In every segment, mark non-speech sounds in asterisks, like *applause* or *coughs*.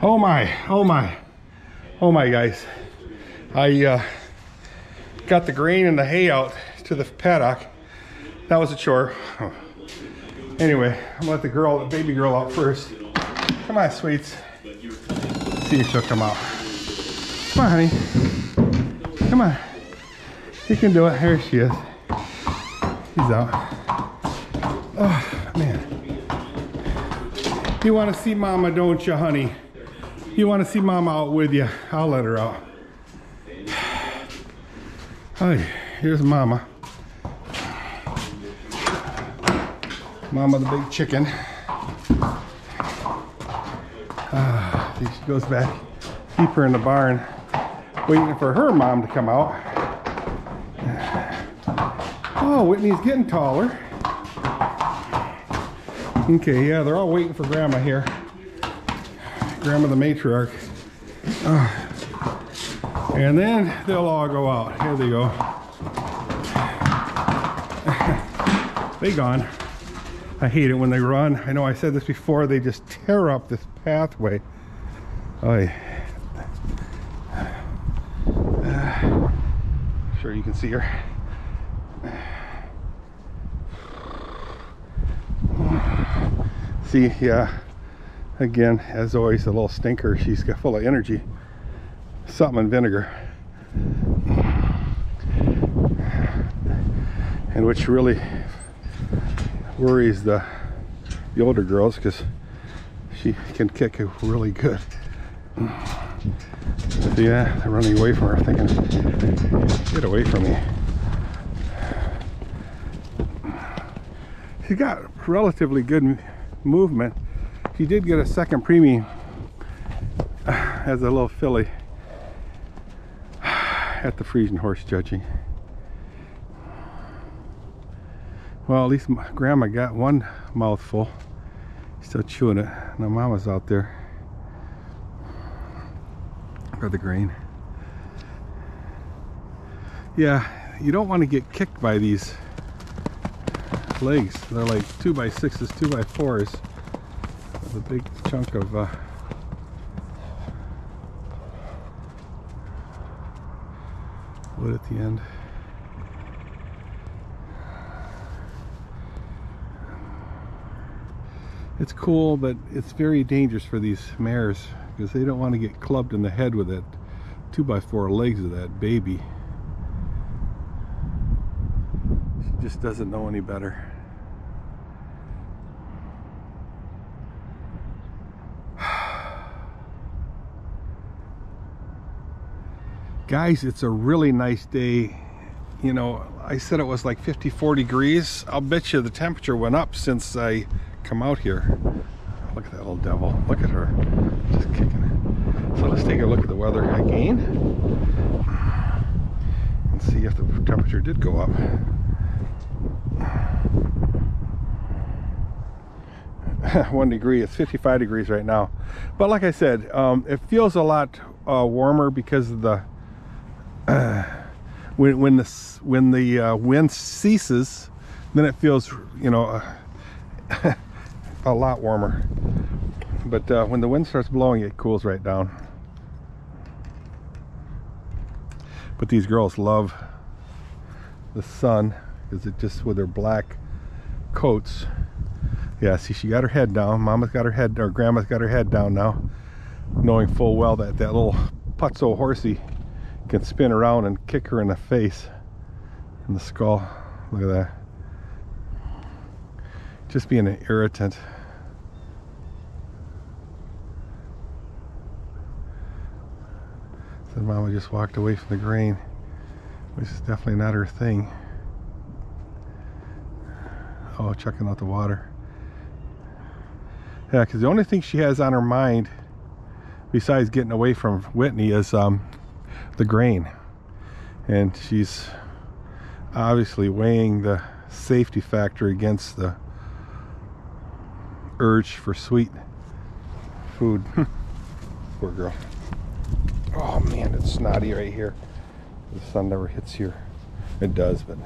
Oh my, oh my, oh my guys. I uh, got the grain and the hay out to the paddock. That was a chore. Anyway, I'm gonna let the girl, the baby girl out first. Come on, sweets. See if she'll come out. Come on, honey. Come on. You can do it. Here she is. She's out. Oh, man. You want to see mama, don't you, honey? You want to see mama out with you? I'll let her out. Hi, here's mama. Mama the big chicken. Ah, she goes back keep her in the barn, waiting for her mom to come out. Oh, Whitney's getting taller. Okay, yeah, they're all waiting for Grandma here. Grandma the matriarch. Ah. and then they'll all go out. Here they go. *laughs* they gone. I hate it when they run. I know I said this before, they just tear up this pathway. Oh, *sighs* uh, sure you can see her. *sighs* See, yeah, again, as always, a little stinker. She's got full of energy. Something in vinegar. And which really worries the the older girls because she can kick really good. So yeah, they're running away from her thinking, get away from me. She got relatively good movement. She did get a second preemie as a little filly at the Friesian horse judging. Well, at least grandma got one mouthful. Still chewing it. Now mama's out there. Got the grain. Yeah, you don't want to get kicked by these legs. They're like two by sixes, two by fours. A big chunk of uh, wood at the end. it's cool but it's very dangerous for these mares because they don't want to get clubbed in the head with that 2 by 4 legs of that baby she just doesn't know any better guys it's a really nice day you know I said it was like 54 degrees I'll bet you the temperature went up since I come out here. Look at that little devil. Look at her. Just kicking it. So let's take a look at the weather again. And see if the temperature did go up. *laughs* one degree it's 55 degrees right now but like I said um, it feels a lot uh, warmer because of the uh, *sighs* when when the when the uh, wind ceases then it feels you know *laughs* a lot warmer. But uh, when the wind starts blowing, it cools right down. But these girls love the sun because it just with their black coats. Yeah, see, she got her head down. Mama's got her head, or Grandma's got her head down now, knowing full well that that little putzo horsey can spin around and kick her in the face, and the skull. Look at that just being an irritant. So mama just walked away from the grain, which is definitely not her thing. Oh, checking out the water. Yeah, because the only thing she has on her mind, besides getting away from Whitney, is um, the grain. And she's obviously weighing the safety factor against the urge for sweet food. Hmm. *laughs* Poor girl. Oh man, it's snotty right here. The sun never hits here. It does, but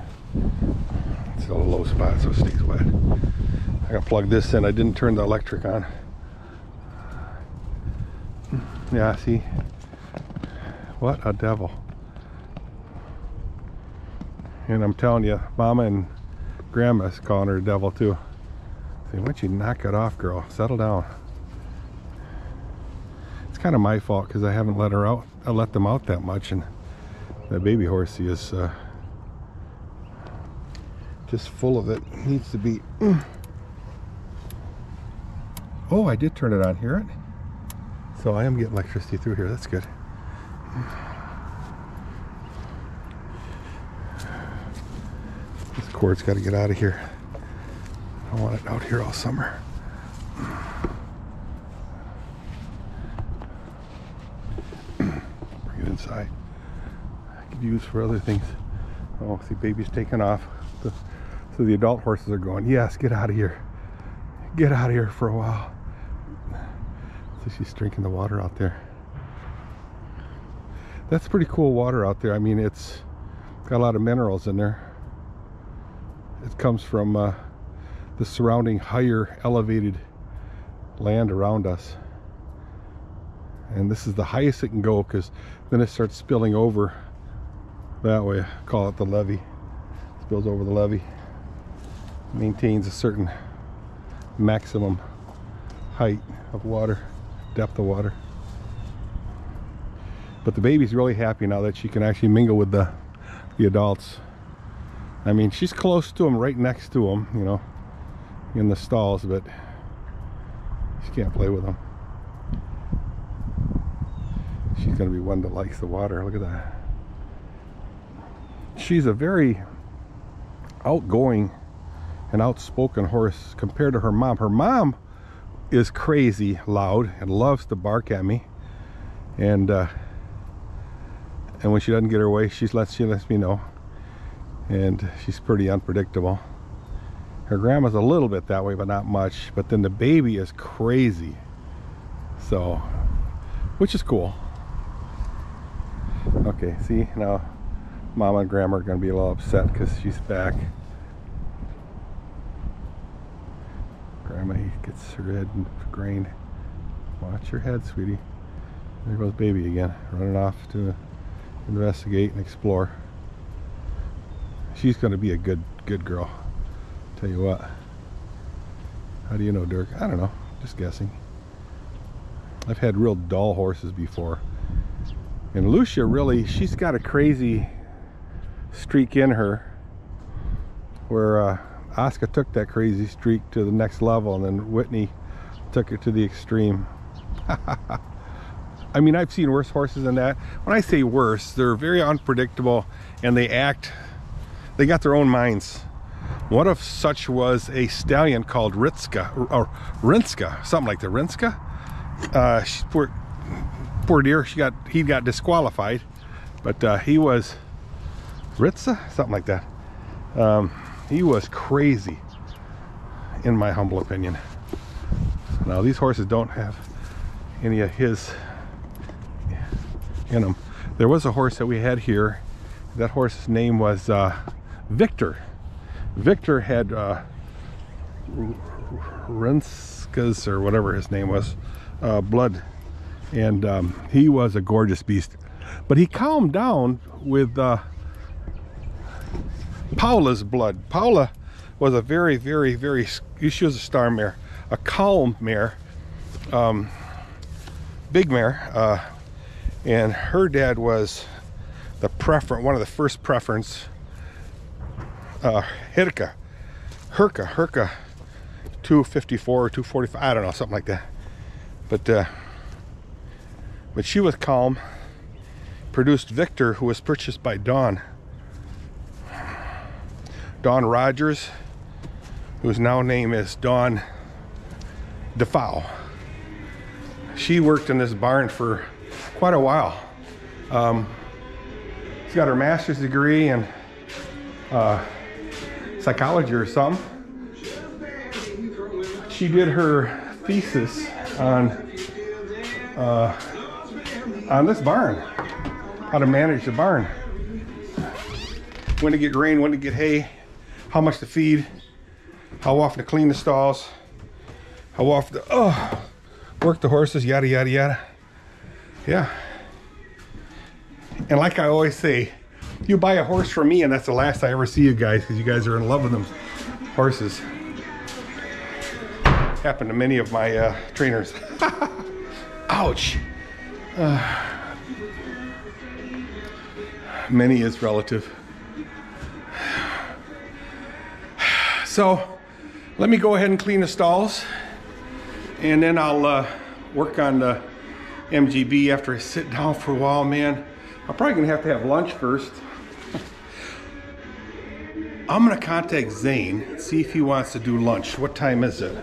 it's a low spot, so it stays wet. I gotta plug this in. I didn't turn the electric on. Hmm. Yeah, see? What a devil. And I'm telling you, Mama and Grandma's calling her a devil too. See, why don't you knock it off, girl? Settle down. It's kind of my fault because I haven't let her out. I let them out that much, and that baby horsey is uh, just full of it. Needs to be. *clears throat* Oh, I did turn it on. Hear it? So I am getting electricity through here. That's good. This cord's got to get out of here. I want it out here all summer. Bring it inside. I could use for other things. Oh, see, baby's taking off. So the adult horses are going, yes, get out of here. Get out of here for a while. So she's drinking the water out there. That's pretty cool water out there. I mean, it's got a lot of minerals in there. It comes from uh, the surrounding higher elevated land around us. And this is the highest it can go because then it starts spilling over that way. Call it the levee. Spills over the levee. Maintains a certain maximum height of water, depth of water. But the baby's really happy now that she can actually mingle with the, the adults. I mean, she's close to them, right next to them, you know, in the stalls, but she can't play with them. She's going to be one that likes the water. Look at that. She's a very outgoing and outspoken horse compared to her mom. Her mom is crazy loud and loves to bark at me. And uh, and when she doesn't get her way, she lets she lets me know. And she's pretty unpredictable. Her grandma's a little bit that way, but not much. But then the baby is crazy. So, which is cool. Okay, see now mama and grandma are gonna be a little upset because she's back. Grandma gets her head grained. Watch your head, sweetie. There goes baby again, running off to investigate and explore. She's gonna be a good good girl. Tell you what. How do you know, Dirk? I don't know. Just guessing. I've had real dull horses before. And Lucia really, she's got a crazy streak in her where uh, Oscar took that crazy streak to the next level and then Whitney took it to the extreme. *laughs* I mean, I've seen worse horses than that. When I say worse, they're very unpredictable and they act, they got their own minds. What if such was a stallion called Ritska, or Rinska, something like the Rinska. Uh, she, poor, poor dear, she got, he got disqualified, but uh, he was Ritza, something like that. Um, he was crazy, in my humble opinion. Now these horses don't have any of his in them. There was a horse that we had here. That horse's name was uh, Victor. Victor had uh, Renskas or whatever his name was, uh, blood. And um, he was a gorgeous beast. But he calmed down with uh, Paula's blood. Paula was a very, very, very, she was a star mare, a calm mare, um, big mare. Uh, and her dad was the preference, one of the first preference, uh, Herka, Herka, 254 or 245, I don't know, something like that. But, uh, but she was calm, produced Victor, who was purchased by Dawn. Dawn Rogers, whose now name is Dawn DeFow. She worked in this barn for quite a while. Um, she's got her master's degree in uh, psychology or something. She did her thesis on uh, on this barn, how to manage the barn, when to get grain, when to get hay, how much to feed, how often to clean the stalls, how often to oh, work the horses, yada yada yada. Yeah. And like I always say, you buy a horse from me, and that's the last I ever see you guys because you guys are in love with them horses. Happened to many of my uh, trainers. *laughs* Ouch. Uh, many is relative. *sighs* So let me go ahead and clean the stalls and then I'll uh, work on the MGB after I sit down for a while, man. I'm probably gonna have to have lunch first. I'm gonna contact Zane, see if he wants to do lunch. What time is it?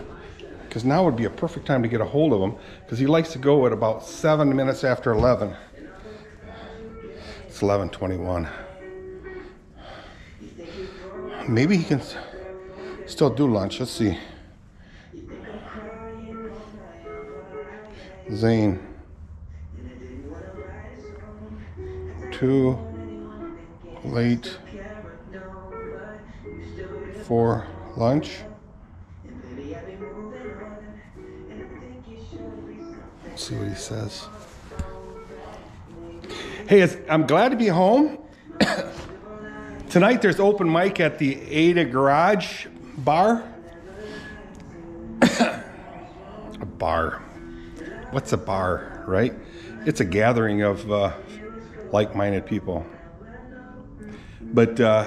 Because now would be a perfect time to get a hold of him because he likes to go at about seven minutes after 11. It's 11:21. Maybe he can still do lunch. Let's see. Zane. Too late for lunch. Let's see what he says. Hey, I'm glad to be home. *coughs* Tonight there's open mic at the Ada Garage Bar. *coughs* a bar. What's a bar, right? It's a gathering of uh, like-minded people. But uh,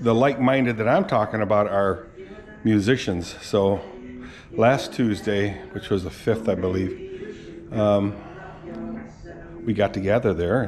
the like-minded that I'm talking about are musicians. So last Tuesday, which was the fifth, I believe, um, we got together there